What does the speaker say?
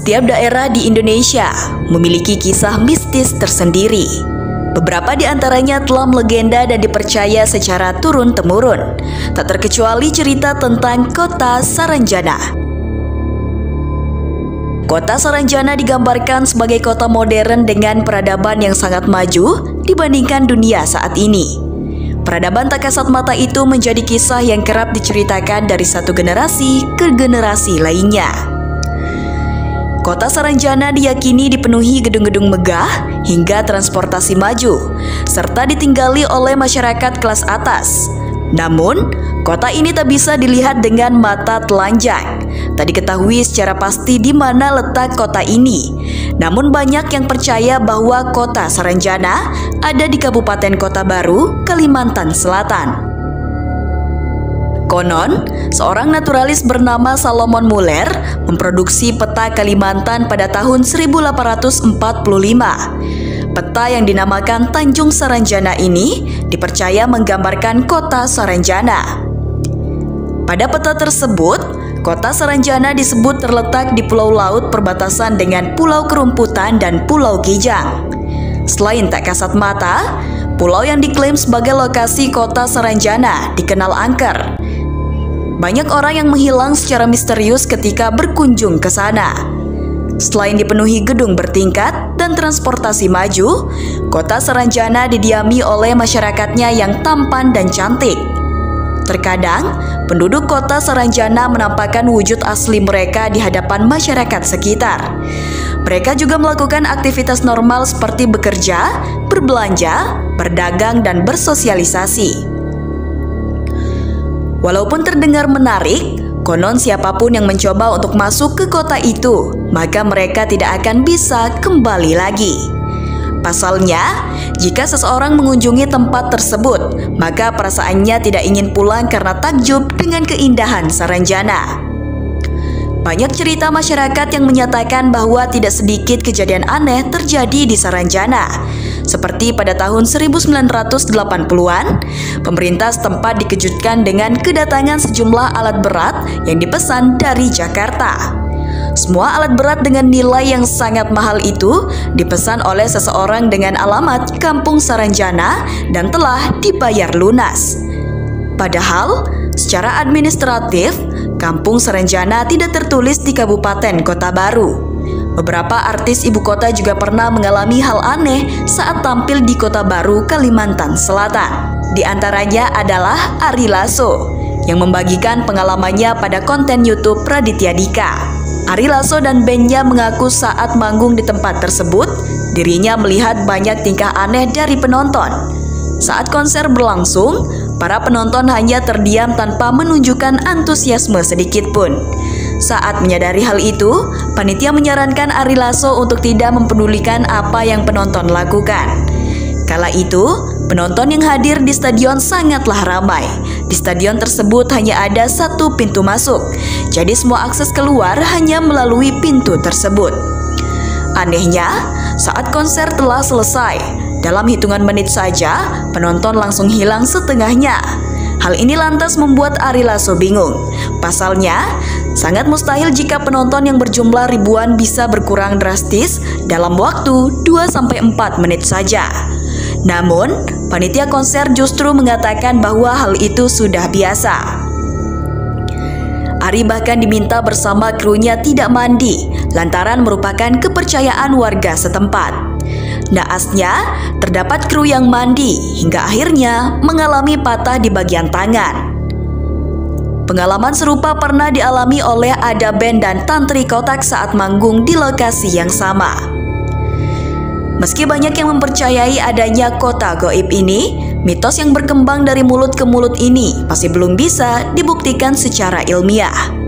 Setiap daerah di Indonesia memiliki kisah mistis tersendiri. Beberapa di antaranya telah melegenda dan dipercaya secara turun-temurun, tak terkecuali cerita tentang kota Saranjana. Kota Saranjana digambarkan sebagai kota modern dengan peradaban yang sangat maju dibandingkan dunia saat ini. Peradaban tak kasat mata itu menjadi kisah yang kerap diceritakan dari satu generasi ke generasi lainnya. Kota Saranjana diyakini dipenuhi gedung-gedung megah hingga transportasi maju, serta ditinggali oleh masyarakat kelas atas. Namun, kota ini tak bisa dilihat dengan mata telanjang. Tak diketahui secara pasti di mana letak kota ini. Namun banyak yang percaya bahwa kota Saranjana ada di Kabupaten Kota Baru, Kalimantan Selatan. Konon, seorang naturalis bernama Salomon Muller memproduksi peta Kalimantan pada tahun 1845. Peta yang dinamakan Tanjung Saranjana ini dipercaya menggambarkan kota Saranjana. Pada peta tersebut, kota Saranjana disebut terletak di pulau laut perbatasan dengan Pulau Kerumputan dan Pulau Gijang. Selain tak kasat mata, pulau yang diklaim sebagai lokasi kota Saranjana dikenal angker banyak orang yang menghilang secara misterius ketika berkunjung ke sana. Selain dipenuhi gedung bertingkat dan transportasi maju, kota Saranjana didiami oleh masyarakatnya yang tampan dan cantik. Terkadang, penduduk kota Saranjana menampakkan wujud asli mereka di hadapan masyarakat sekitar. Mereka juga melakukan aktivitas normal seperti bekerja, berbelanja, berdagang, dan bersosialisasi. Walaupun terdengar menarik, konon siapa pun yang mencoba untuk masuk ke kota itu, maka mereka tidak akan bisa kembali lagi. Pasalnya, jika seseorang mengunjungi tempat tersebut, maka perasaannya tidak ingin pulang karena takjub dengan keindahan Saranjana. Banyak cerita masyarakat yang menyatakan bahwa tidak sedikit kejadian aneh terjadi di Saranjana, seperti pada tahun 1980-an, pemerintah setempat dikejutkan dengan kedatangan sejumlah alat berat yang dipesan dari Jakarta. Semua alat berat dengan nilai yang sangat mahal itu dipesan oleh seseorang dengan alamat Kampung Saranjana dan telah dibayar lunas. Padahal, secara administratif, Kampung Saranjana tidak tertulis di Kabupaten Kota Baru. Beberapa artis ibu kota juga pernah mengalami hal aneh saat tampil di Kota Baru, Kalimantan Selatan. Di antaranya adalah Ari Lasso yang membagikan pengalamannya pada konten YouTube Raditya Dika. Ari Lasso dan bandnya mengaku saat manggung di tempat tersebut, dirinya melihat banyak tingkah aneh dari penonton. Saat konser berlangsung, para penonton hanya terdiam tanpa menunjukkan antusiasme sedikit pun. Saat menyadari hal itu, panitia menyarankan Ari Lasso untuk tidak mempedulikan apa yang penonton lakukan. Kala itu, penonton yang hadir di stadion sangatlah ramai. Di stadion tersebut hanya ada satu pintu masuk, jadi semua akses keluar hanya melalui pintu tersebut. Anehnya, saat konser telah selesai, dalam hitungan menit saja, penonton langsung hilang setengahnya. Hal ini lantas membuat Ari Lasso bingung. Pasalnya, Sangat mustahil jika penonton yang berjumlah ribuan bisa berkurang drastis dalam waktu 2-4 menit saja. Namun, panitia konser justru mengatakan bahwa hal itu sudah biasa. Ari bahkan diminta bersama krunya tidak mandi lantaran merupakan kepercayaan warga setempat. Naasnya, terdapat kru yang mandi hingga akhirnya mengalami patah di bagian tangan. Pengalaman serupa pernah dialami oleh Ada Band dan Tantri Kotak saat manggung di lokasi yang sama. Meski banyak yang mempercayai adanya kota goib ini, mitos yang berkembang dari mulut ke mulut ini masih belum bisa dibuktikan secara ilmiah.